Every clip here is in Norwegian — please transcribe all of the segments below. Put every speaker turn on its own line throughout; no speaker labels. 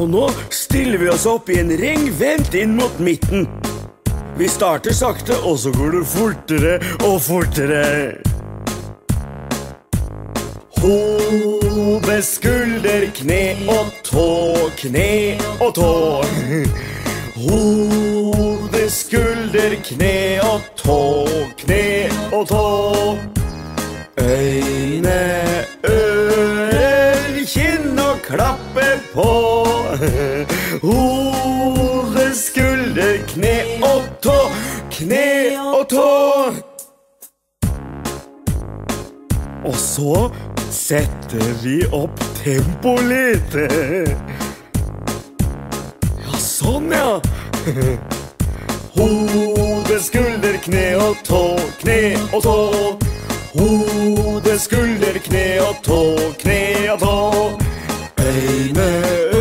Og nå stiller vi oss opp i en ring vendt inn mot midten. Vi starter sakte, og så går det fortere og fortere. Hode, skulder, kne og tå, kne og tå. Hode, skulder, kne og tå, kne og tå. Øyne, ører, kinn og klappe på. Hode, skulder, kne og tå, kne og tå. Og så setter vi opp tempoet litt. Ja, sånn, ja. Hode, skulder, kne og tå, kne og tå. Hode, skulder, kne og tå, kne og tå. Øyne, ører,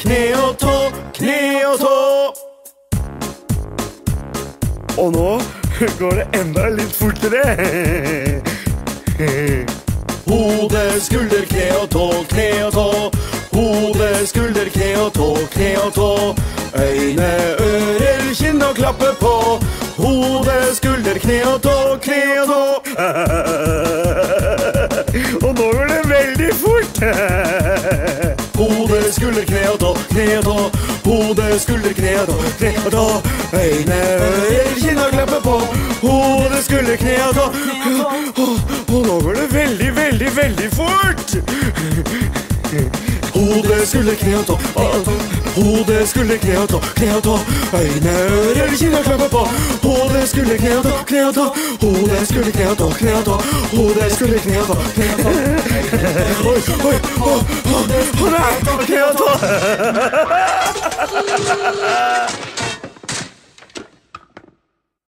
kne og tå, kne og tå. Og nå går det enda litt fortere. Hode, skulder, kne og tå, kne og tå. Hode, skulder, kne og tå, kne og tå. Øyne, ører, kinn og klappe på. Hode, skulder, kne og tå, kne og tå. skulder, kne og tå, kne og tå. Hode, skulder, kne og tå, kne og tå. Øyne, ører, kinn og klappe på. Hode, skulder, kne og tå. Og, nå går det veldig, veldig, veldig fort. Hode, skulder, kne og tå. Hode, skulder, kne og tå, kne og tå. Øyne, ører, kinn og klappe på. Hode, skulder, kne og tå, kne og tå. Hode, skulder, kne og tå, kne og tå. Hode, skulder, kne og tå, kne og tå. 红红红红红红红红红红红红